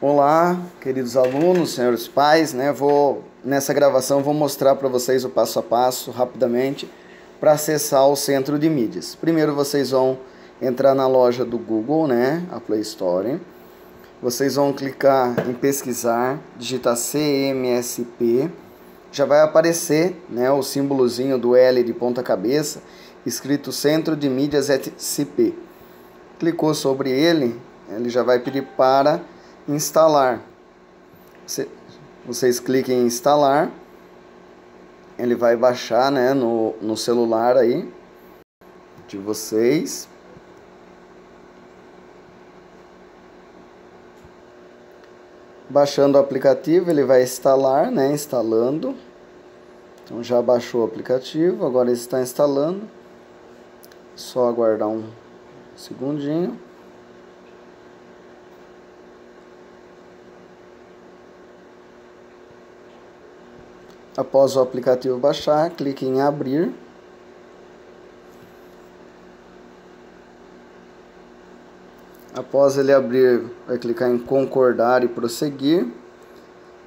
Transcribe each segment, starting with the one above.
Olá, queridos alunos, senhores pais, né? Vou nessa gravação vou mostrar para vocês o passo a passo rapidamente para acessar o centro de mídias. Primeiro vocês vão entrar na loja do Google, né, a Play Store. Vocês vão clicar em pesquisar, digitar CMSP, já vai aparecer, né, o símbolozinho do L de ponta cabeça, escrito Centro de Mídias SP. Clicou sobre ele, ele já vai pedir para instalar. Vocês cliquem em instalar. Ele vai baixar né, no, no celular aí de vocês. Baixando o aplicativo, ele vai instalar, né? Instalando. Então já baixou o aplicativo, agora ele está instalando. Só aguardar um segundinho. Após o aplicativo baixar, clique em abrir. Após ele abrir, vai clicar em concordar e prosseguir.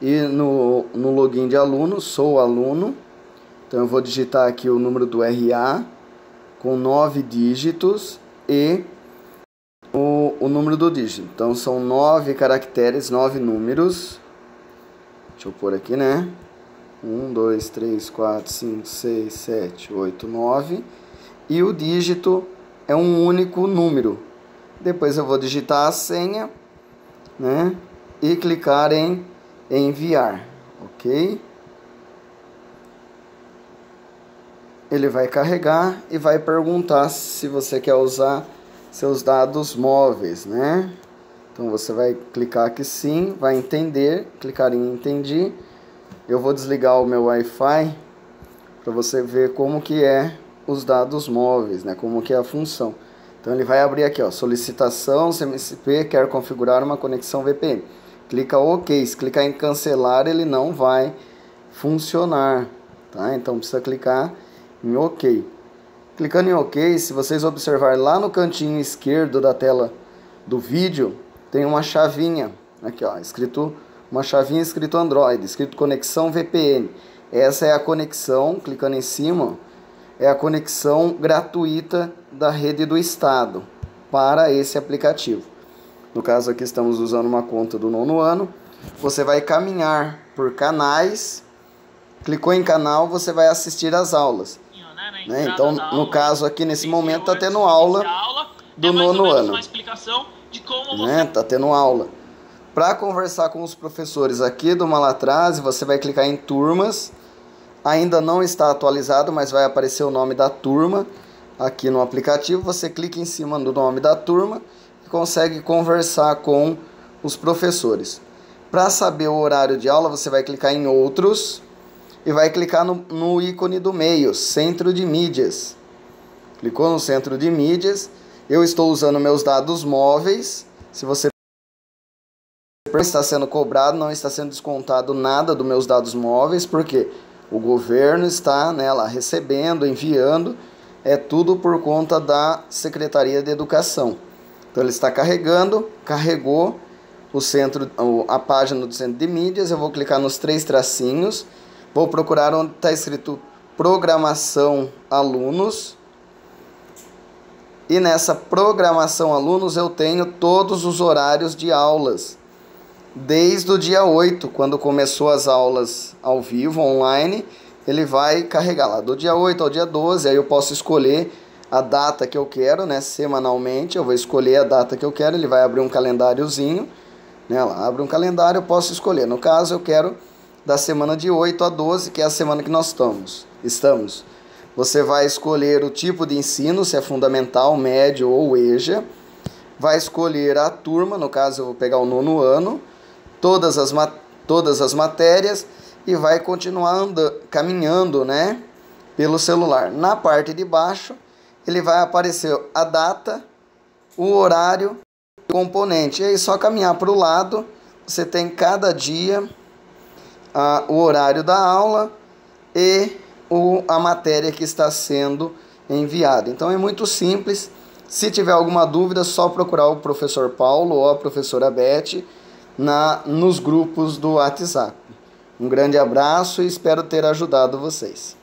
E no, no login de aluno, sou aluno. Então eu vou digitar aqui o número do RA com nove dígitos e o, o número do dígito. Então são nove caracteres, nove números. Deixa eu pôr aqui, né? 1, 2, 3, 4, 5, 6, 7, 8, 9. E o dígito é um único número. Depois eu vou digitar a senha, né? E clicar em enviar, ok? Ele vai carregar e vai perguntar se você quer usar seus dados móveis, né? Então você vai clicar aqui sim, vai entender, clicar em entendi eu vou desligar o meu Wi-Fi para você ver como que é os dados móveis, né? Como que é a função. Então ele vai abrir aqui, ó, solicitação CMSP quer configurar uma conexão VPN. Clica OK, se clicar em cancelar ele não vai funcionar, tá? Então precisa clicar em OK. Clicando em OK, se vocês observar lá no cantinho esquerdo da tela do vídeo, tem uma chavinha aqui, ó, escrito uma chavinha escrito Android, escrito conexão VPN. Essa é a conexão, clicando em cima, é a conexão gratuita da rede do estado para esse aplicativo. No caso aqui estamos usando uma conta do nono ano. Você vai caminhar por canais, clicou em canal, você vai assistir as aulas. Né? Então, no caso aqui nesse momento está tendo aula do é nono ano. Né? Tá tendo aula. Para conversar com os professores aqui do Malatrase, você vai clicar em turmas. Ainda não está atualizado, mas vai aparecer o nome da turma aqui no aplicativo. Você clica em cima do nome da turma e consegue conversar com os professores. Para saber o horário de aula, você vai clicar em outros e vai clicar no, no ícone do meio, centro de mídias. Clicou no centro de mídias. Eu estou usando meus dados móveis. Se você está sendo cobrado, não está sendo descontado nada dos meus dados móveis, porque o governo está né, lá recebendo, enviando, é tudo por conta da Secretaria de Educação. Então ele está carregando, carregou o centro, a página do centro de mídias, eu vou clicar nos três tracinhos, vou procurar onde está escrito programação alunos. E nessa programação alunos eu tenho todos os horários de aulas desde o dia 8, quando começou as aulas ao vivo, online, ele vai carregar lá do dia 8 ao dia 12, aí eu posso escolher a data que eu quero, né, semanalmente, eu vou escolher a data que eu quero, ele vai abrir um calendáriozinho, né, lá, abre um calendário, eu posso escolher. No caso, eu quero da semana de 8 a 12, que é a semana que nós estamos. Estamos. Você vai escolher o tipo de ensino, se é fundamental, médio ou EJA. Vai escolher a turma, no caso eu vou pegar o nono ano todas as, todas as matérias e vai continuar caminhando né, pelo celular. Na parte de baixo, ele vai aparecer a data, o horário o componente. E aí, só caminhar para o lado, você tem cada dia a, o horário da aula e o, a matéria que está sendo enviada. Então é muito simples. Se tiver alguma dúvida, só procurar o professor Paulo ou a professora Beth na, nos grupos do WhatsApp. Um grande abraço e espero ter ajudado vocês.